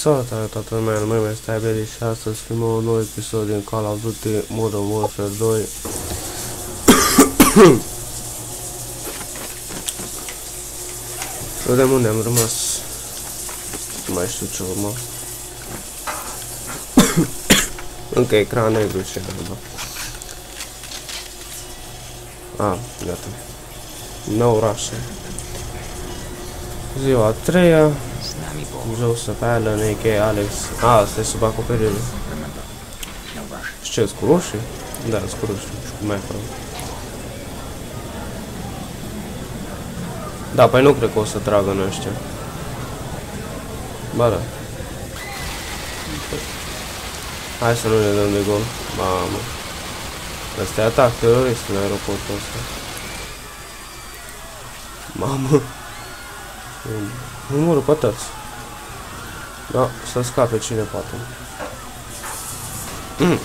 Salutare toată lumea, numele meu este Abeli și astăzi filmăm un nou episod din Call of Duty Modern Warfare 2 Vedem unde am rămas. Nu mai știu ce urmă. Încă ecran negru și alba Ah, gata. Nou orașe. Ziua a treia Joseph Allen, a.k.a. Alex. A, asta e sub acoperire. Și ce, cu roșii? Da, cu roșii. Și cu macro. Da, păi nu cred că o să tragă în ăștia. Ba da. Hai să nu ne dăm de gol. Mamă. Asta e atac terorist în aeroportul ăsta. Mamă. Numărul pe toți. Da, să scape cine poate. Mm.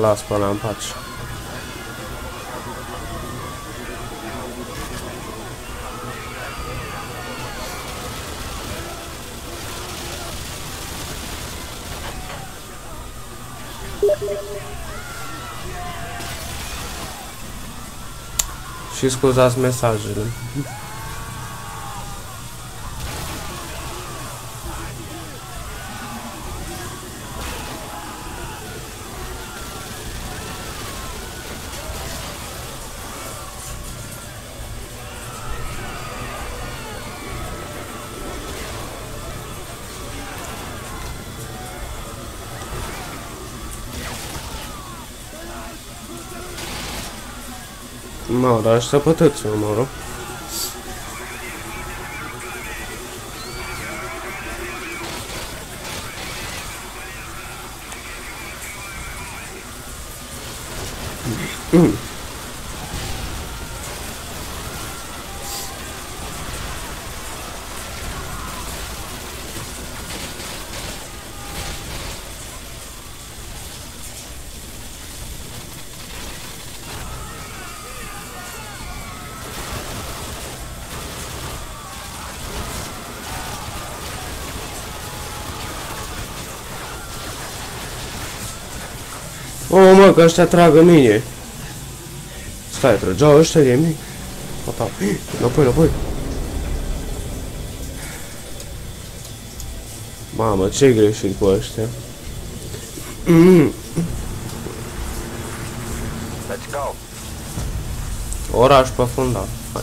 Las pe ăla în pace. Și scuzați mesajele. Mă, dar ăștia pătăți, O, oh, mă, că ăștia tragă mine. Stai, trăgeau ăștia de mine. Papa, înapoi, înapoi. Mamă, ce greșit cu ăștia. Mm. Let's go. Oraș pe fundat. Hai,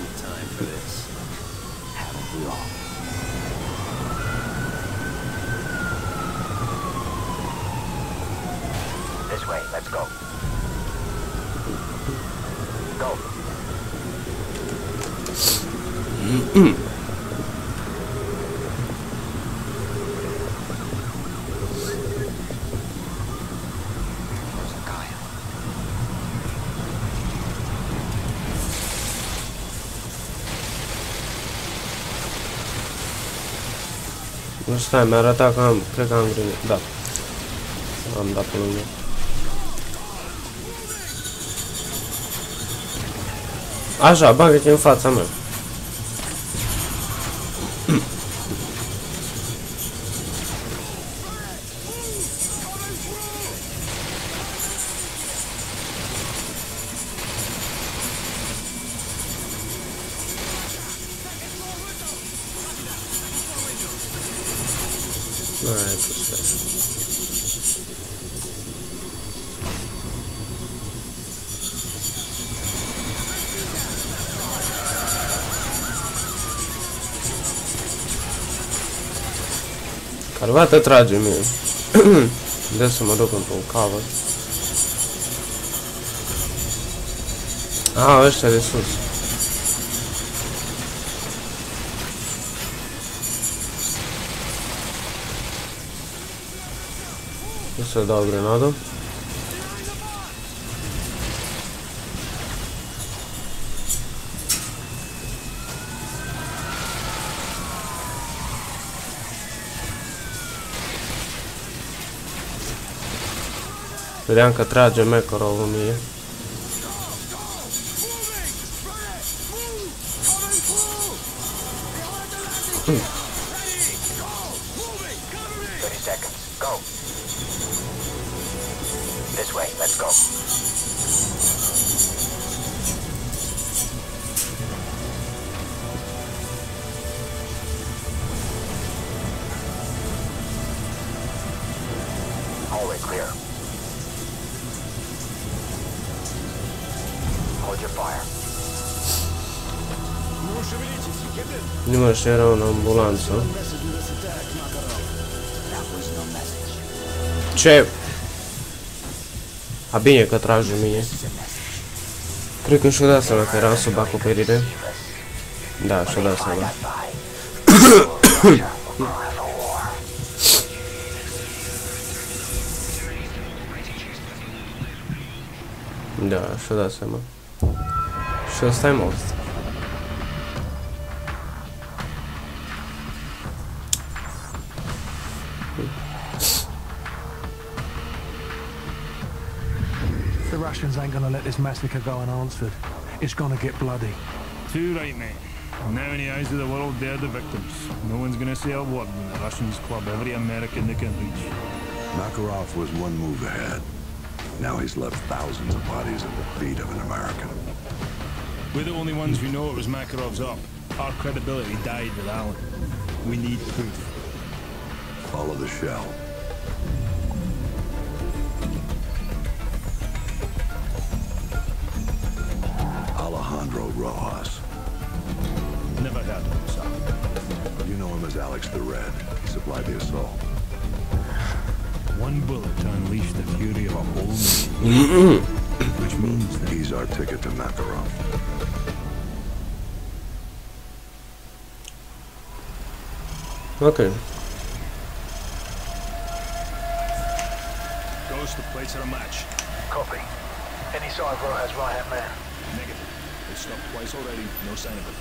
Nu stai, mi-a arătat că am, cred că am grenit. Da. Am dat pe lângă. Așa, bagă-te în fața mea. Ecco, aspetta. Carvată trage mie. De să mă duc într-un cover. A, ăștia de sus. Questo è dato granato. Vedi anche a traggio a me, mio. This way, let's go. Hallway clear. Не можешь, я равно амбулансу. Че? A bine că trage mie. Cred că și-o dat seama că eram sub acoperire. Da, și-o dat seama. Da, și-o dat seama. Și ăsta e Russians ain't gonna let this massacre go unanswered. It's gonna get bloody. Too right, mate. Now in the eyes of the world, they're the victims. No one's gonna say a word when the Russians club every American they can reach. Makarov was one move ahead. Now he's left thousands of bodies at the feet of an American. We're the only ones who know it was Makarov's up. Our credibility died with Allen. We need proof. Follow the shell. Rojas. Never heard of him, sir. You know him as Alex the Red. He supplied the assault. One bullet to unleash the fury of a whole nation. Which means that He's our ticket to Makarov. Ok. Ghost, the plates are a match. Copy. Any sign of Rojas right hand man? Negative. They stopped twice already. No sign of it.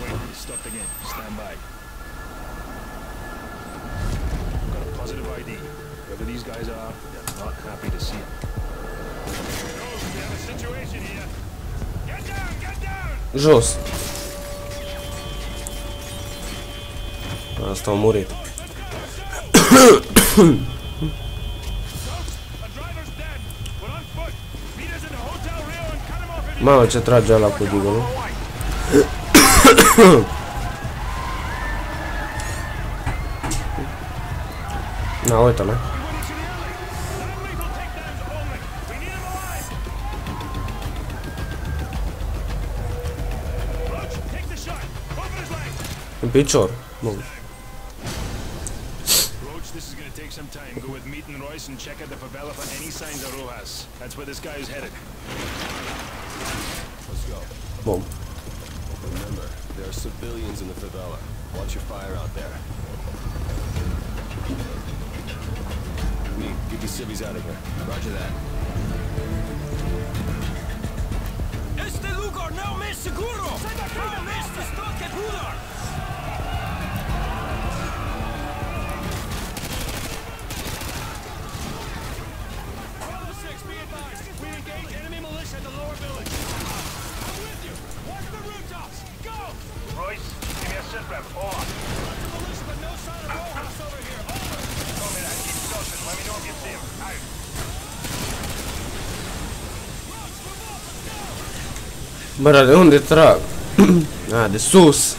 Wait, it stopped again. Stand by. Got a positive ID. Whoever these guys are, they're not happy to see it. A murit. Mamă, ce trage ăla cu digul, Na, uite-l. Non-lethal takedowns only. We need him alive. Roach, take the shot. Open his leg. În picior. Bun. Roach, this is gonna take some time. Go with Meat and Royce and check out the favela for any signs of Rojas. That's where this guy is headed. Let's go. Bun. Remember, there are civilians in the favela. Watch your fire out there. Me, get these civvies out of here. Roger that. Este lugar não me seguro! Sai daqui! Não me Bă, de unde trag? A, de sus!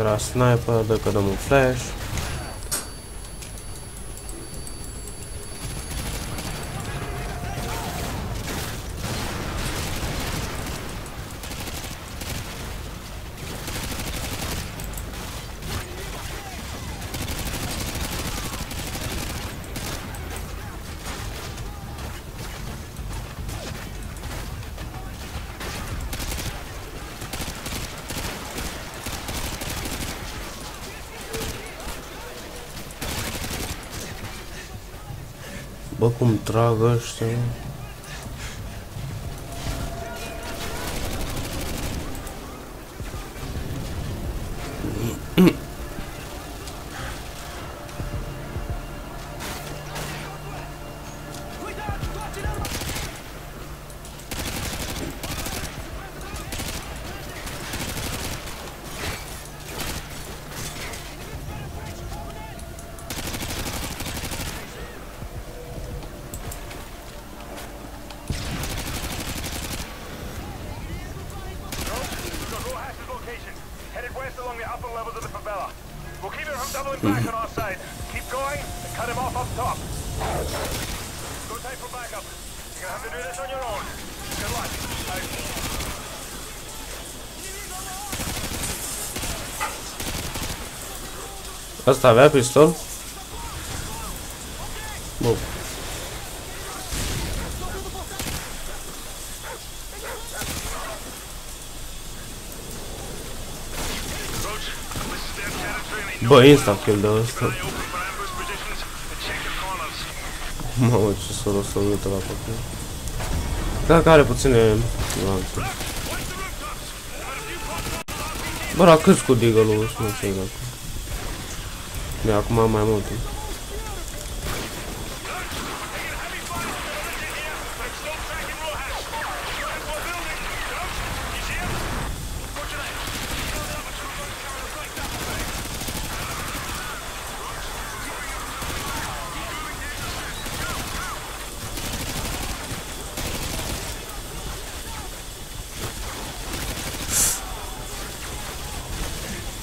Era sniper, dă că dăm un flash Bă, cum trag ăștia. Keep him back on our side. Keep going and cut him off up top. Go tight for backup. You're gonna have to do this on your own. Good luck. Out. Asta pistol? Bă, insta kill de ăsta. They open for ambush positions and check the corners. Mamă, ce soros să uită la copil. Cred că are puține nuanțe. Bă, la cât cu Deagle-ul ăsta, nu știu dacă. De acum am mai multe.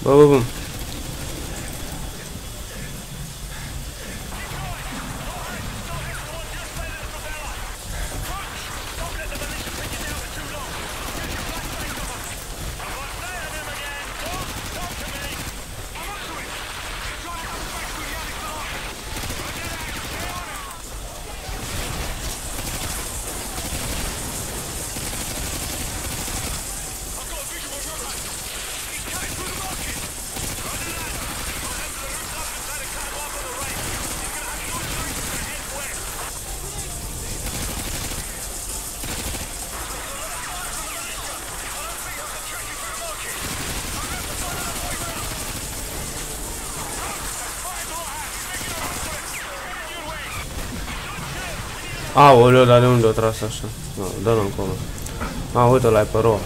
Boom. Aoleu, dar de unde o tras așa? No, dă-l încolo. A, uite, l-ai pe roa.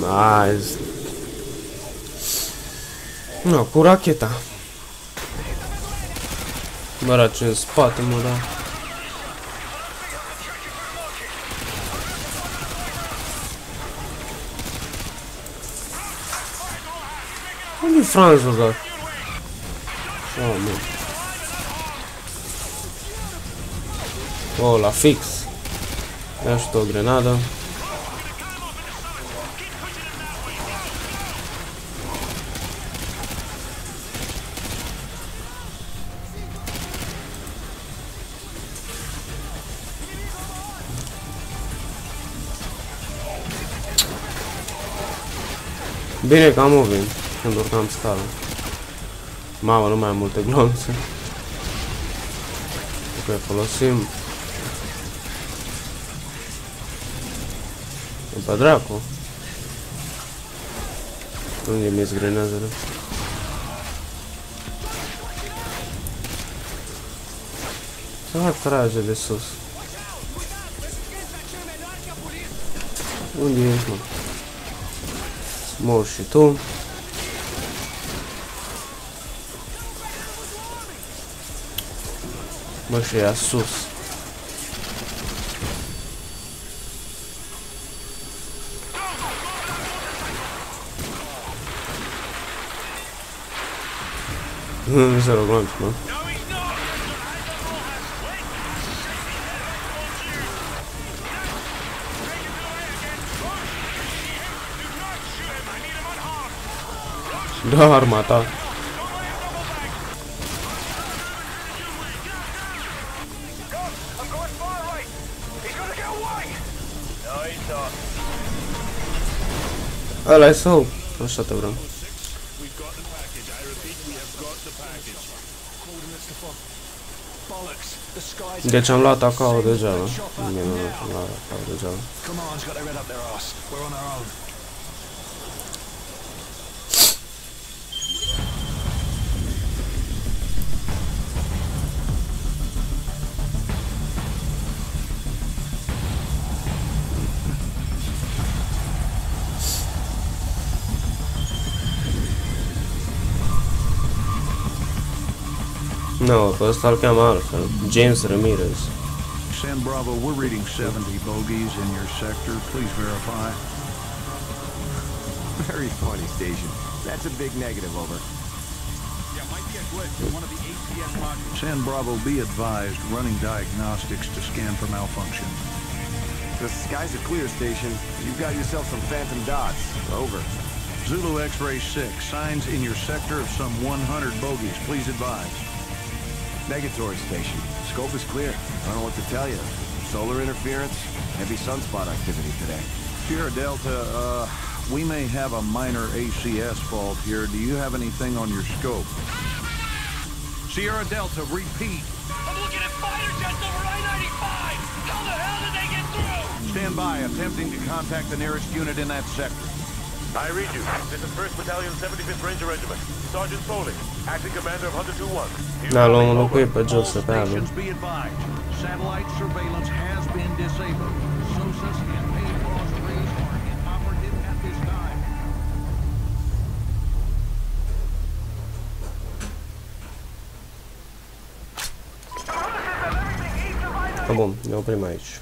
Nice. Nu, cu racheta. Bă, era ce în spate, mă, da. Unde-i Franzul, da? Oh, mă. Oh, la fix. Ia și tu o grenadă. Bine că am ovin, când urcam scara. Mamă, nu mai am multe glonțe. Ok, folosim. E pe dracu. Unde mi se grenazele? Ce atrage de sus? Unde ești, mă? Moshi tu. Então. Moshi é Asus. Zero grunt, no. The package. Coordinates to fuck. Bollocks. The sky's Deci am luat acolo deja, nu? Bine, nu am luat acolo deja. Pe ăsta îl cheamă altfel. James Ramirez. San Bravo, we're reading 70 bogeys in your sector. Please verify. Very funny, Station. That's a big negative, over. San Bravo, be advised, running diagnostics to scan for malfunction. The skies are clear, Station. You've got yourself some phantom dots. Over. Zulu X-ray 6, signs in your sector of some 100 bogeys. Please advise. Negatory Station. Scope is clear. I don't know what to tell you. Solar interference, heavy sunspot activity today. Sierra Delta, uh, we may have a minor ACS fault here. Do you have anything on your scope? Sierra Delta, repeat. I'm looking at fighter jets over I-95! How the hell did they get through? Stand by, attempting to contact the nearest unit in that sector. I read you. This is 1st Battalion, 75th Ranger Regiment. Sergeant Foley, acting commander of Hunter 2-1. Da, l-am înlocuit pe Joseph pe alul. Be advised. Satellite surveillance has been disabled. SOSUS and main cross arrays are inoperative at this time. Ah, bun, ne oprim aici.